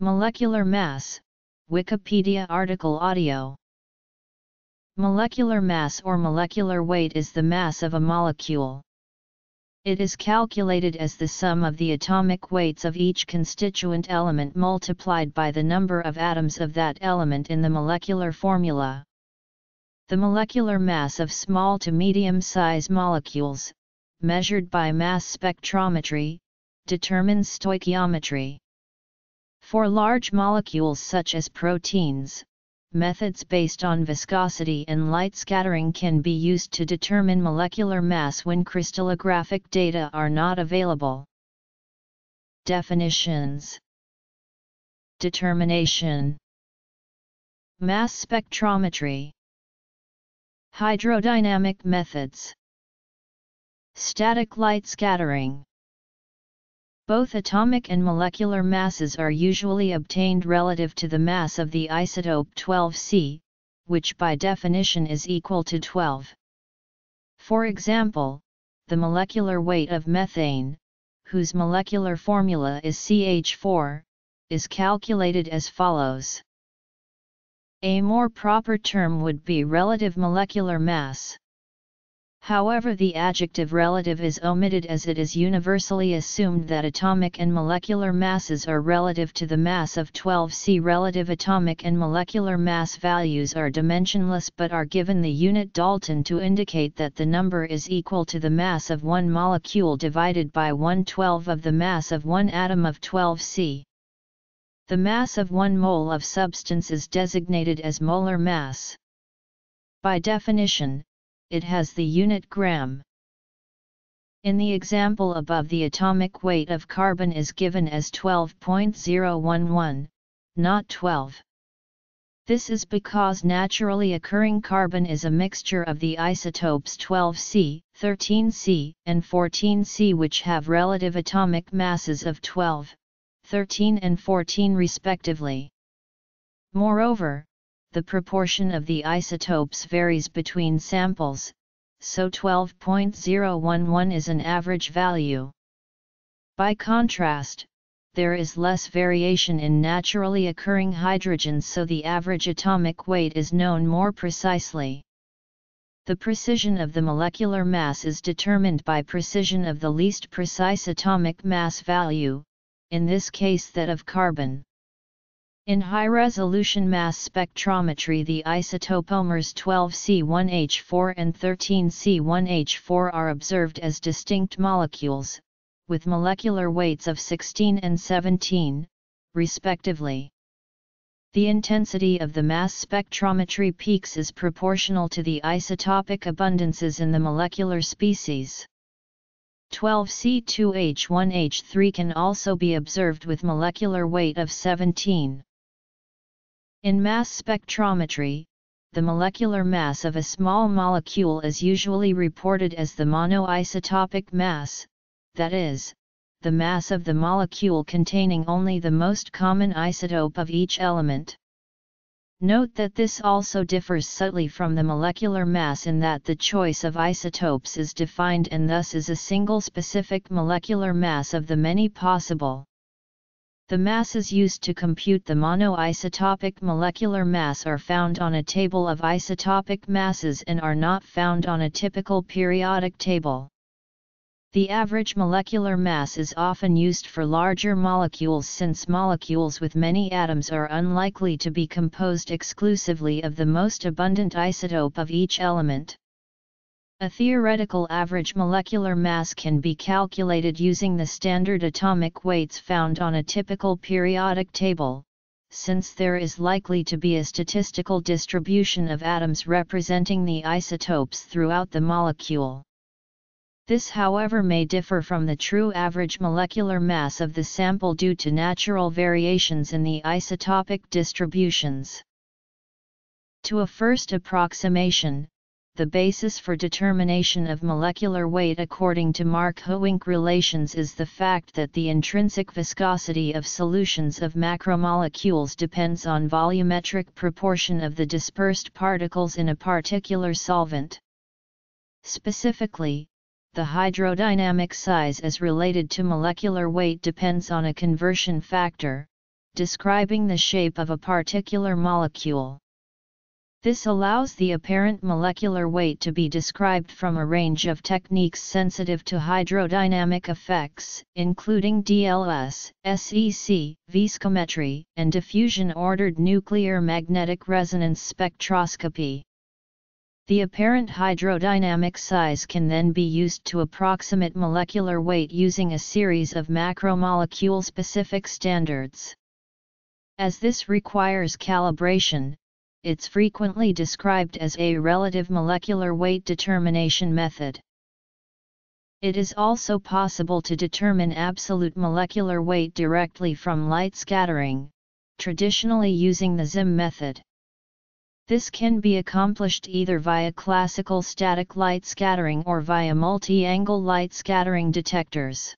Molecular mass, Wikipedia article audio. Molecular mass or molecular weight is the mass of a molecule. It is calculated as the sum of the atomic weights of each constituent element multiplied by the number of atoms of that element in the molecular formula. The molecular mass of small to medium-size molecules, measured by mass spectrometry, determines stoichiometry. For large molecules such as proteins, methods based on viscosity and light scattering can be used to determine molecular mass when crystallographic data are not available. Definitions. Determination. Mass spectrometry. Hydrodynamic methods. Static light scattering both atomic and molecular masses are usually obtained relative to the mass of the isotope 12C, which by definition is equal to 12. For example, the molecular weight of methane, whose molecular formula is CH4, is calculated as follows. A more proper term would be relative molecular mass. However the adjective relative is omitted as it is universally assumed that atomic and molecular masses are relative to the mass of 12C. Relative atomic and molecular mass values are dimensionless but are given the unit Dalton to indicate that the number is equal to the mass of one molecule divided by 112 of the mass of one atom of 12C. The mass of one mole of substance is designated as molar mass. By definition, it has the unit gram. In the example above the atomic weight of carbon is given as 12.011, not 12. This is because naturally occurring carbon is a mixture of the isotopes 12C, 13C, and 14C which have relative atomic masses of 12, 13 and 14 respectively. Moreover, the proportion of the isotopes varies between samples, so 12.011 is an average value. By contrast, there is less variation in naturally occurring hydrogens so the average atomic weight is known more precisely. The precision of the molecular mass is determined by precision of the least precise atomic mass value, in this case that of carbon. In high-resolution mass spectrometry the isotopomers 12C1H4 and 13C1H4 are observed as distinct molecules, with molecular weights of 16 and 17, respectively. The intensity of the mass spectrometry peaks is proportional to the isotopic abundances in the molecular species. 12C2H1H3 can also be observed with molecular weight of 17. In mass spectrometry, the molecular mass of a small molecule is usually reported as the monoisotopic mass, that is, the mass of the molecule containing only the most common isotope of each element. Note that this also differs subtly from the molecular mass in that the choice of isotopes is defined and thus is a single specific molecular mass of the many possible. The masses used to compute the monoisotopic molecular mass are found on a table of isotopic masses and are not found on a typical periodic table. The average molecular mass is often used for larger molecules since molecules with many atoms are unlikely to be composed exclusively of the most abundant isotope of each element. A theoretical average molecular mass can be calculated using the standard atomic weights found on a typical periodic table, since there is likely to be a statistical distribution of atoms representing the isotopes throughout the molecule. This however may differ from the true average molecular mass of the sample due to natural variations in the isotopic distributions. To a first approximation, the basis for determination of molecular weight according to Mark-Houwink relations is the fact that the intrinsic viscosity of solutions of macromolecules depends on volumetric proportion of the dispersed particles in a particular solvent. Specifically, the hydrodynamic size as related to molecular weight depends on a conversion factor, describing the shape of a particular molecule. This allows the apparent molecular weight to be described from a range of techniques sensitive to hydrodynamic effects, including DLS, SEC, viscometry, and diffusion-ordered nuclear magnetic resonance spectroscopy. The apparent hydrodynamic size can then be used to approximate molecular weight using a series of macromolecule-specific standards. As this requires calibration, it's frequently described as a relative molecular weight determination method. It is also possible to determine absolute molecular weight directly from light scattering, traditionally using the Zimm method. This can be accomplished either via classical static light scattering or via multi-angle light scattering detectors.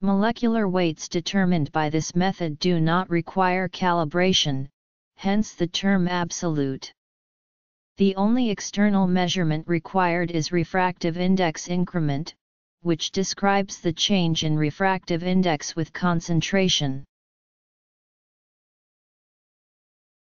Molecular weights determined by this method do not require calibration, hence the term absolute. The only external measurement required is refractive index increment, which describes the change in refractive index with concentration.